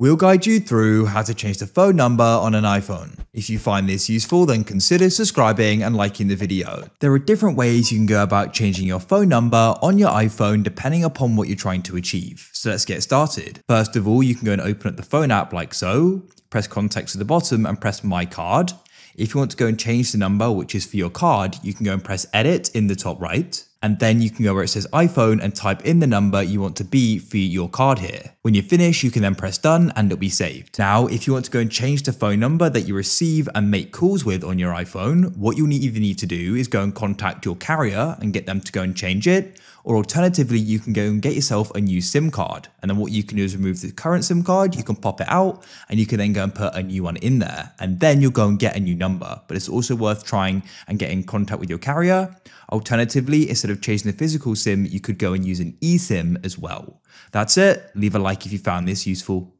We'll guide you through how to change the phone number on an iPhone. If you find this useful, then consider subscribing and liking the video. There are different ways you can go about changing your phone number on your iPhone depending upon what you're trying to achieve. So let's get started. First of all, you can go and open up the phone app like so, press contacts at the bottom and press my card. If you want to go and change the number, which is for your card, you can go and press edit in the top right and then you can go where it says iPhone and type in the number you want to be for your card here. When you finish, you can then press done and it'll be saved. Now, if you want to go and change the phone number that you receive and make calls with on your iPhone, what you'll either need to do is go and contact your carrier and get them to go and change it, or alternatively, you can go and get yourself a new SIM card. And then what you can do is remove the current SIM card, you can pop it out, and you can then go and put a new one in there. And then you'll go and get a new number. But it's also worth trying and getting in contact with your carrier. Alternatively, instead of changing the physical SIM, you could go and use an eSIM as well. That's it. Leave a like if you found this useful.